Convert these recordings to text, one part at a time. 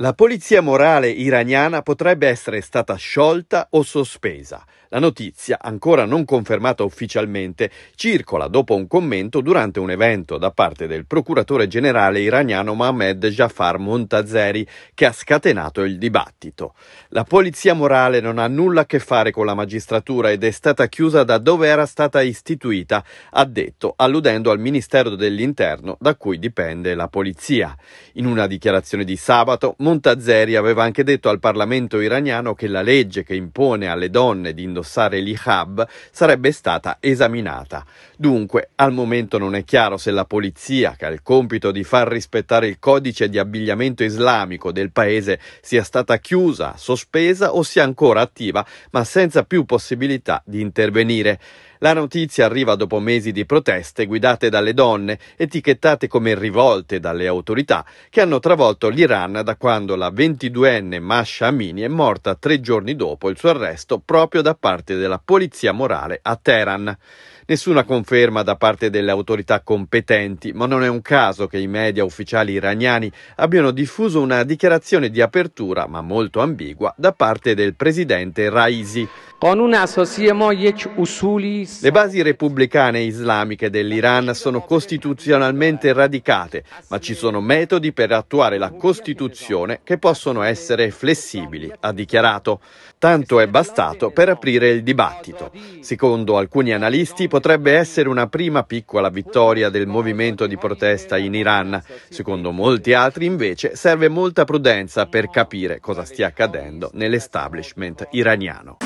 La polizia morale iraniana potrebbe essere stata sciolta o sospesa. La notizia, ancora non confermata ufficialmente, circola dopo un commento durante un evento da parte del procuratore generale iraniano Mohamed Jafar Montazeri che ha scatenato il dibattito. La polizia morale non ha nulla a che fare con la magistratura ed è stata chiusa da dove era stata istituita, ha detto, alludendo al Ministero dell'Interno da cui dipende la polizia. In una dichiarazione di sabato, Montazeri aveva anche detto al Parlamento iraniano che la legge che impone alle donne di indossare l'ihab sarebbe stata esaminata. Dunque, al momento non è chiaro se la polizia, che ha il compito di far rispettare il codice di abbigliamento islamico del paese, sia stata chiusa, sospesa o sia ancora attiva, ma senza più possibilità di intervenire. La notizia arriva dopo mesi di proteste guidate dalle donne, etichettate come rivolte dalle autorità, che hanno travolto l'Iran da quando la 22enne Masha Amini è morta tre giorni dopo il suo arresto proprio da parte della polizia morale a Teheran. Nessuna conferma da parte delle autorità competenti, ma non è un caso che i media ufficiali iraniani abbiano diffuso una dichiarazione di apertura, ma molto ambigua, da parte del presidente Raisi. Le basi repubblicane islamiche dell'Iran sono costituzionalmente radicate, ma ci sono metodi per attuare la Costituzione che possono essere flessibili, ha dichiarato. Tanto è bastato per aprire il dibattito. Secondo alcuni analisti potrebbe essere una prima piccola vittoria del movimento di protesta in Iran. Secondo molti altri invece serve molta prudenza per capire cosa stia accadendo nell'establishment iraniano.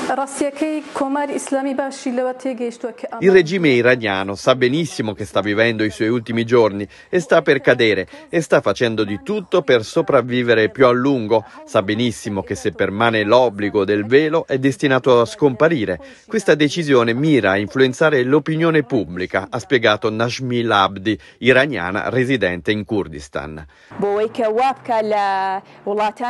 Il regime iraniano sa benissimo che sta vivendo i suoi ultimi giorni e sta per cadere e sta facendo di tutto per sopravvivere più a lungo. Sa benissimo che se permane l'obbligo del velo è destinato a scomparire. Questa decisione mira a influenzare l'opinione pubblica, ha spiegato Najmi Labdi, iraniana residente in Kurdistan.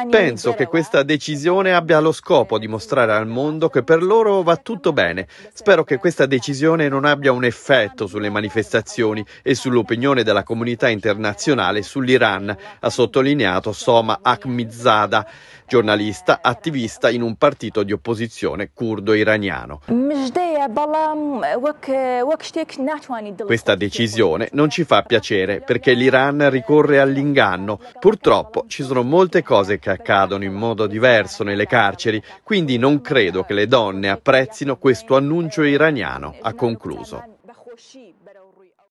Penso che questa decisione abbia lo scopo di mostrare al mondo che per loro va tutto bene. Spero che questa decisione non abbia un effetto sulle manifestazioni e sull'opinione della comunità internazionale sull'Iran, ha sottolineato Soma Akhmidzada, giornalista attivista in un partito di opposizione curdo-iraniano. Questa decisione non ci fa piacere perché l'Iran ricorre all'inganno. Purtroppo ci sono molte cose che accadono in modo diverso nelle carceri, quindi non credo che le donne apprezzino questo annuncio iraniano, ha concluso.